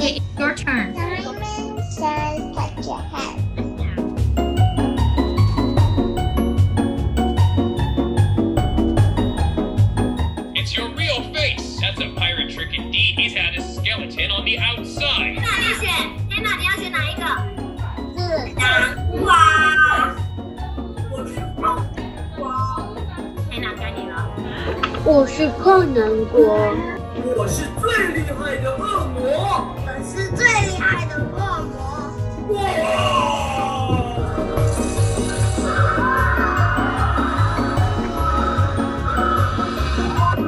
Okay, your turn. Sun, touch your head. It's your real face. That's a pirate trick indeed. He's had his skeleton on the outside. 那你选，天哪，你要选哪一个？字哇！我是猫哇！天哪，该你了。我是困难国，我是最厉害的恶魔。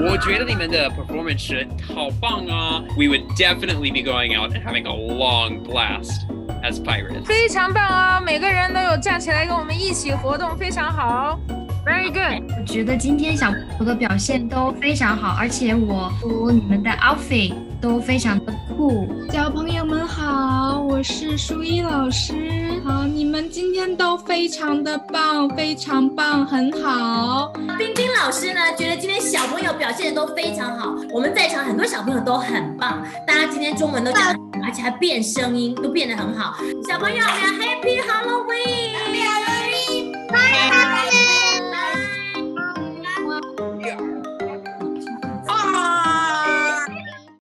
我觉得你们的 performance 好棒啊 We would definitely be going out and having a long blast as pirates. 非常棒啊！每个人都有站起来跟我们一起活动，非常好，very good。我觉得今天小朋友的表现都非常好，而且我服你们的 outfit 都非常的酷。小朋友们好，我是舒一老师。今天都非常的棒，非常棒，很好。冰冰老师呢，觉得今天小朋友表现的都非常好，我们在场很多小朋友都很棒，大家今天中文都讲，而且还变声音，都变得很好。小朋友们，Happy Halloween！